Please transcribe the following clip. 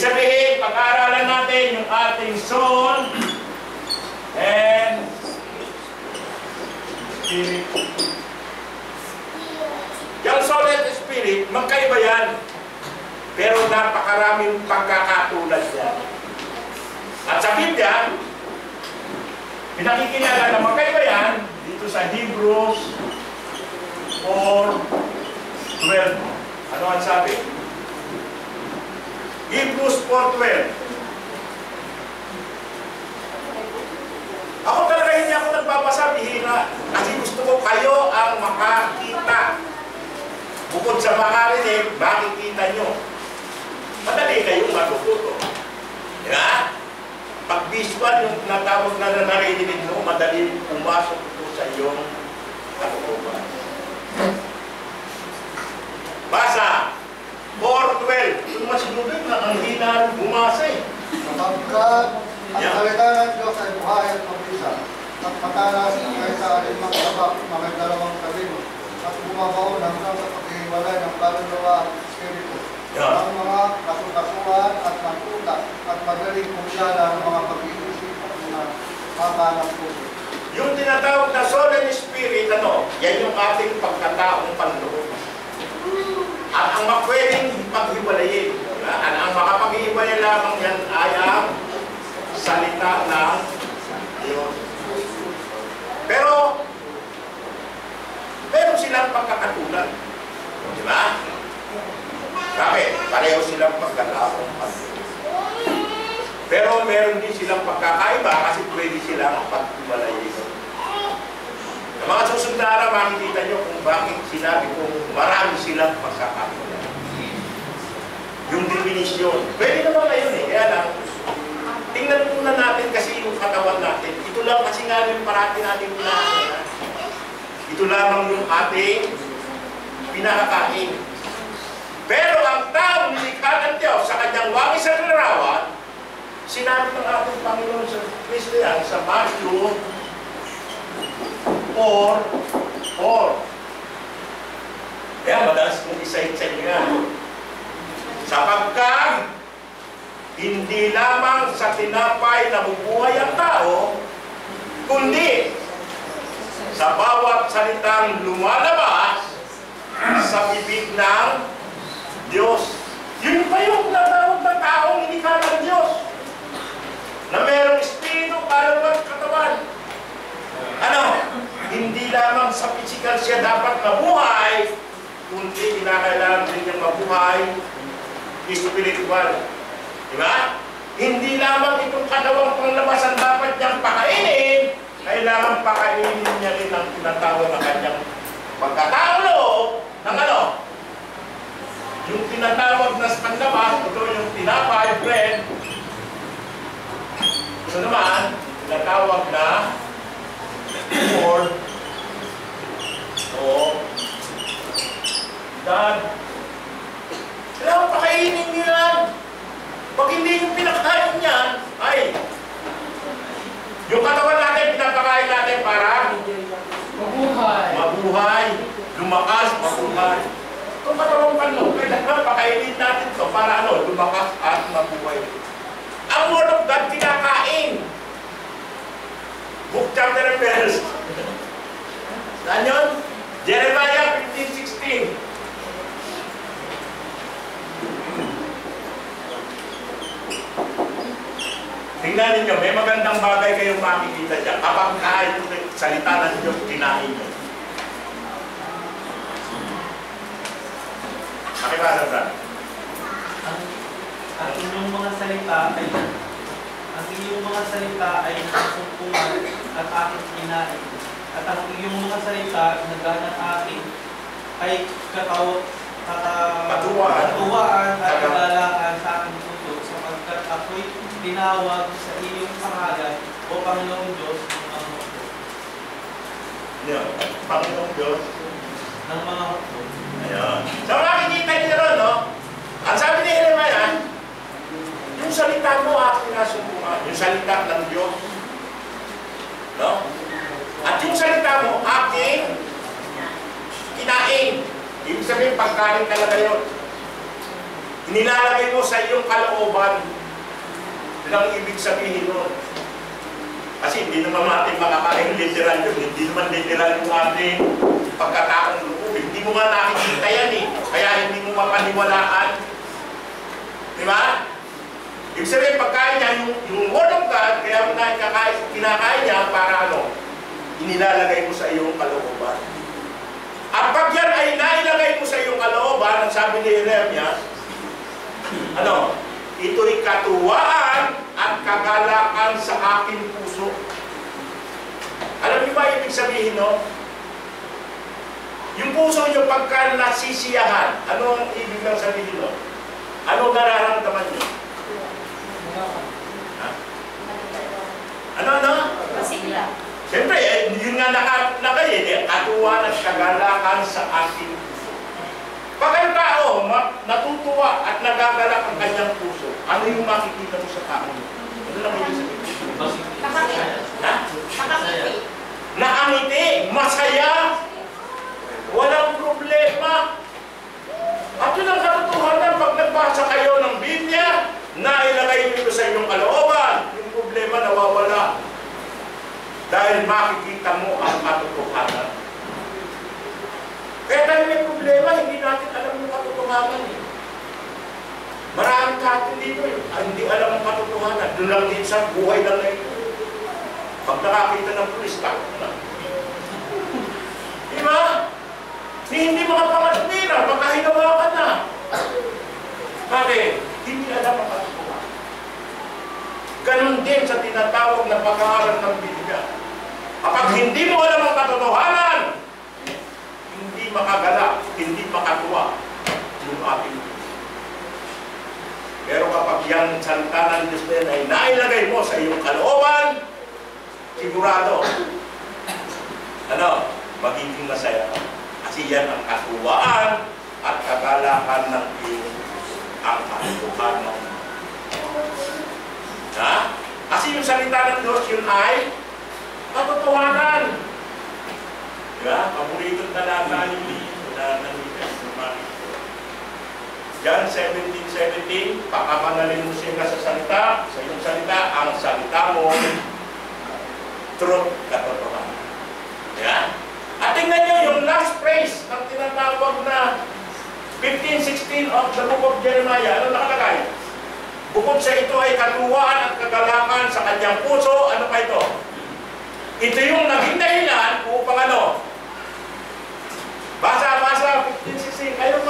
Ibig sabihin, pag-aaralan natin yung ating soul and spirit. Yung soul and spirit, magkaiba yan. Pero napakaraming pagkakatulad yan. At sa Biblia, pinakikilala na magkaiba yan dito sa Hebrews 4.12. Ano ang sabi? Hebrews 4.12. Ako talaga hindi ako nagbabasa, bihira. Kasi gusto ko kayo ang makakita. Bukod sa makarinig, makikita nyo. Madali kayong matututo. Di ba? Pag visual yung natawag na narinig mo, madali pumasok ito sa iyong kalooban. Basa! 4.12. Yung mas lubig na ang hina bumasa eh. Sapagkat ang salita ng Diyos ay buhay at mabisa, at matalas kahit sa alimang tabak, mga dalawang talino, at bumabaon hanggang sa paghihiwalay ng kaluluwa at espiritu. Yeah. Ang mga kasukasuan at utak at magaling kumyala ng mga pag-iisip at mga mata ng puso. Yung tinatawag na and spirit, ano, yan yung ating pagkataong panloob. Ang mapwedeng paghiwalayin, at ang makapaghiwalay lamang yan ay ang salita ng Diyos. Pero, meron silang pagkakatulad. Di ba? Bakit? Pareho silang pagkataong panloob. Pero meron din silang pagkakaiba kasi pwede silang paghiwalayin. Sa mga susunod na araw, makikita nyo kung bakit sinabi kong marami silang pagkakaiba. Yung definition. Pwede naman ngayon eh. Kaya lang, tingnan muna natin kasi yung katawan natin. Ito lang kasi nga rin parati natin na Ito lamang yung ating pinakakain. Pero ang taong nilikha ng Diyos sa kanyang wangis at larawan, sinabi ng ating Panginoon sa Kristo yan sa Matthew 4, 4. Kaya madalas kong isa-isa niyo yan. Sapagkat hindi lamang sa tinapay na bubuhay ang tao, kundi sa bawat salitang lumalabas sa bibig ng Diyos. Yun pa yung natawag na taong inikha ng Diyos na merong espiritu para mag katawan. Ano? Hindi lamang sa physical siya dapat mabuhay, kundi kinakailangan din niyang mabuhay spiritual. Di ba? Hindi lamang itong katawang panglabas ang dapat niyang pakainin, kailangan pakainin niya rin ang tinatawag na kanyang pagkataong loob ng ano? Yung tinatawag na panlabas, ito yung tinapay, bread, ito naman, tinatawag na word o God. Kailangan pakainin niyo yan. Pag hindi yung pinakain niyan, ay, yung katawan natin, pinapakain natin para Mabuhay. mabuhay, lumakas, mabuhay. Kung katawang panlo, kailangan pakainin natin to para ano, lumakas at mabuhay. Ang Word of God, kinakain. Book, chapter, and verse. Saan yun? Jeremiah 15.16 Tingnan ninyo, may magandang bagay kayong makikita dyan. Kapag kain yung salita ng Diyos, kinain nyo. Makibasa sa ang, ang inyong mga salita ay ang inyong mga salita ay nasumpungan at aking kinain. At ang iyong mga salita na ganang akin ay kataw, kata, Katuwaan. katuwaan at kagalaan sa aking puso sapagkat ako'y tinawag sa iyong pangalan o Panginoong Diyos ng mga hukbo. Yun. Panginoong Diyos. Ng mga hukbo. Ayun. So makikita niyo ron, no? Ang sabi ni Jeremiah, yung salita mo aking nasumpungan, yung salita ng Diyos. No? At yung salita mo aking kinain. Ibig sabihin, pagkain talaga yun. Nilalagay mo sa iyong kalooban. Yun ang ibig sabihin nun. Kasi hindi naman natin makakain literal yun. Hindi naman literal yung ating pagkataong loob. Hindi mo nga nakikita yan eh. Kaya hindi mo mapaniwalaan. Di ba? Ibig sabihin, pagkain niya, yung, yung word of God, kaya mo na kinakain, niya para ano, inilalagay mo sa iyong kalooban. At pag yan ay nailagay mo sa iyong kalooban, ang sabi ni Jeremias, ano, ito'y katuwaan at kagalakan sa aking puso. Alam niyo ba ibig sabihin, no? Yung puso niyo pagka nasisiyahan, ano ang ibig lang sabihin, no? Ano nararamdaman niyo? Ano, ano? Masigla. Siyempre, eh, yun nga nakalagay eh, katuwa at kagalakan sa aking puso. Pag ang tao ma- natutuwa at nagagalak ang kanyang puso, ano yung makikita mo sa tao? Ano lang yung sabihin? Nakakiti. Ha? Nakakiti. Nakangiti, masaya, walang problema. At yun ang katotohanan pag nagbasa kayo ng Biblia, na ilagay nyo sa inyong kalooban, yung problema nawawala. Dahil makikita mo ang katotohanan. Kaya tayo may problema, natin alam yung katotohanan. Eh. Maraming tao dito eh, ah, hindi alam ang katotohanan. Doon lang din sa buhay lang na ito. Pag nakakita ng pulis, takot na. Di ba? Hindi makapangatira, baka hinawakan na. Bakit? Hindi alam ang katotohanan. Ganon din sa tinatawag na pag-aaral ng Biblia. Kapag hindi mo alam ang katotohanan, hindi makagala, makatuwa yung ating. Pero kapag yan salita ng Diyos na yan ay nailagay mo sa iyong kalooban, sigurado, ano, magiging masaya ka. Kasi yan ang katuwaan at kagalakan ng iyong ang katotohanan. Ha? Kasi yung salita ng Diyos, yun ay katotohanan. Diba? Paboritong talata yung na ng Marito. John 17:17, pakamanalin mo siya sa salita, sa iyong salita, ang salita mo, truth, katotohanan. Yeah? At tingnan nyo yung last phrase ng tinatawag na 15-16 of the book of Jeremiah. Ano nakalagay? Bukod sa ito ay katuwaan at kagalakan sa kanyang puso, ano pa ito? Ito yung naging dahilan upang ano? Basa, basa, 15-16 kayo.